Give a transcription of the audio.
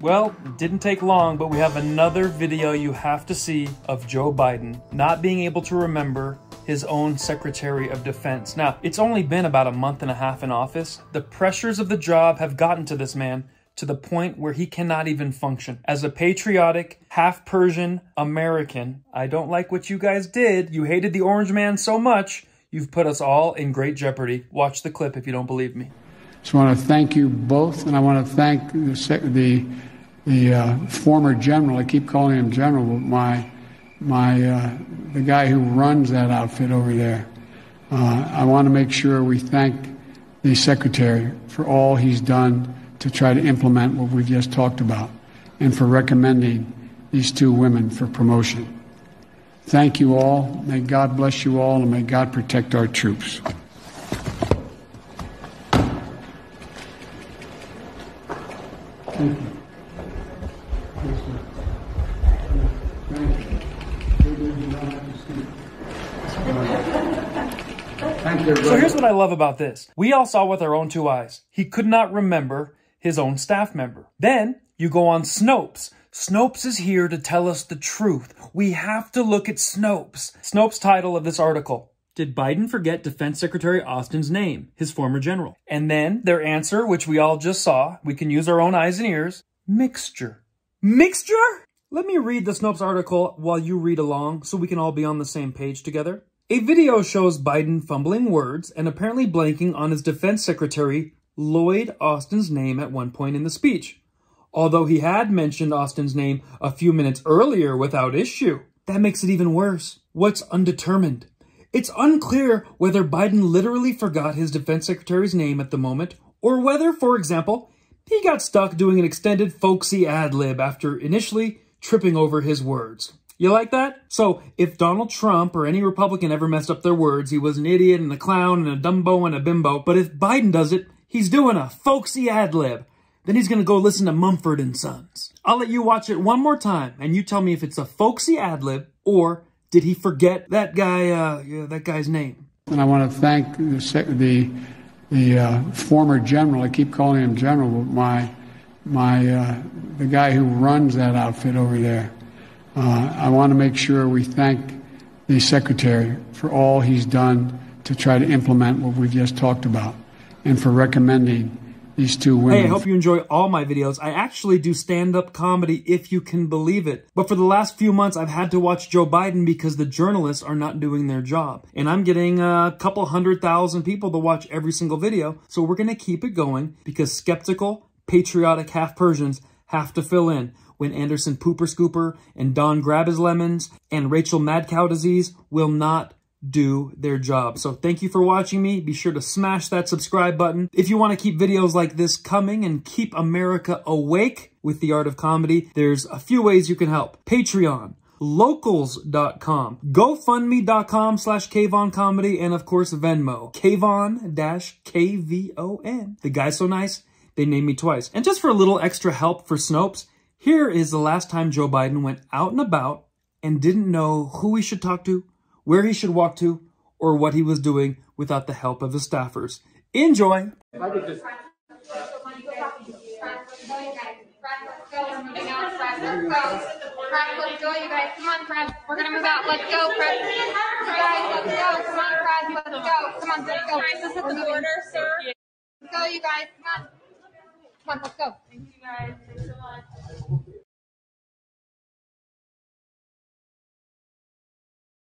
Well, didn't take long, but we have another video you have to see of Joe Biden not being able to remember his own Secretary of Defense. Now, it's only been about a month and a half in office. The pressures of the job have gotten to this man to the point where he cannot even function. As a patriotic, half Persian American, I don't like what you guys did. You hated the orange man so much, you've put us all in great jeopardy. Watch the clip if you don't believe me. Just want to thank you both, and I want to thank the, the the uh, former general, I keep calling him general, but my, my, uh, the guy who runs that outfit over there. Uh, I want to make sure we thank the secretary for all he's done to try to implement what we've just talked about and for recommending these two women for promotion. Thank you all. May God bless you all and may God protect our troops. Thank you. So here's what I love about this. We all saw with our own two eyes. He could not remember his own staff member. Then you go on Snopes. Snopes is here to tell us the truth. We have to look at Snopes. Snopes' title of this article. Did Biden forget Defense Secretary Austin's name, his former general? And then their answer, which we all just saw, we can use our own eyes and ears, mixture. Mixture? Let me read the Snopes article while you read along so we can all be on the same page together. A video shows Biden fumbling words and apparently blanking on his defense secretary Lloyd Austin's name at one point in the speech. Although he had mentioned Austin's name a few minutes earlier without issue. That makes it even worse. What's undetermined? It's unclear whether Biden literally forgot his defense secretary's name at the moment, or whether, for example, he got stuck doing an extended folksy ad lib after initially tripping over his words. You like that? So, if Donald Trump or any Republican ever messed up their words, he was an idiot and a clown and a dumbo and a bimbo. But if Biden does it, he's doing a folksy ad lib. Then he's going to go listen to Mumford and Sons. I'll let you watch it one more time, and you tell me if it's a folksy ad lib or did he forget that guy, uh, yeah, that guy's name. And I want to thank the the, the uh, former general. I keep calling him general, but my my uh, the guy who runs that outfit over there. Uh, I want to make sure we thank the Secretary for all he's done to try to implement what we've just talked about and for recommending these two women. Hey, I hope you enjoy all my videos. I actually do stand-up comedy, if you can believe it. But for the last few months, I've had to watch Joe Biden because the journalists are not doing their job. And I'm getting a couple hundred thousand people to watch every single video. So we're going to keep it going because skeptical, patriotic half Persians have to fill in when Anderson Pooper Scooper and Don Grab His Lemons and Rachel Mad Cow Disease will not do their job. So thank you for watching me. Be sure to smash that subscribe button. If you want to keep videos like this coming and keep America awake with the art of comedy, there's a few ways you can help. Patreon, locals.com, gofundme.com slash Comedy, and of course Venmo, K-von dash K-V-O-N. The guy's so nice, they named me twice. And just for a little extra help for Snopes, here is the last time Joe Biden went out and about and didn't know who he should talk to, where he should walk to, or what he was doing without the help of his staffers. Enjoy! Let's go, you guys. Come on, Fred. We're gonna move out. Let's go, Fred. You guys, let's go. Come on, Fred. Let's go. Come on, let's go. This is the order, sir. Let's go, you guys. Come on fun. Let's go. Thank you guys. Thanks so much.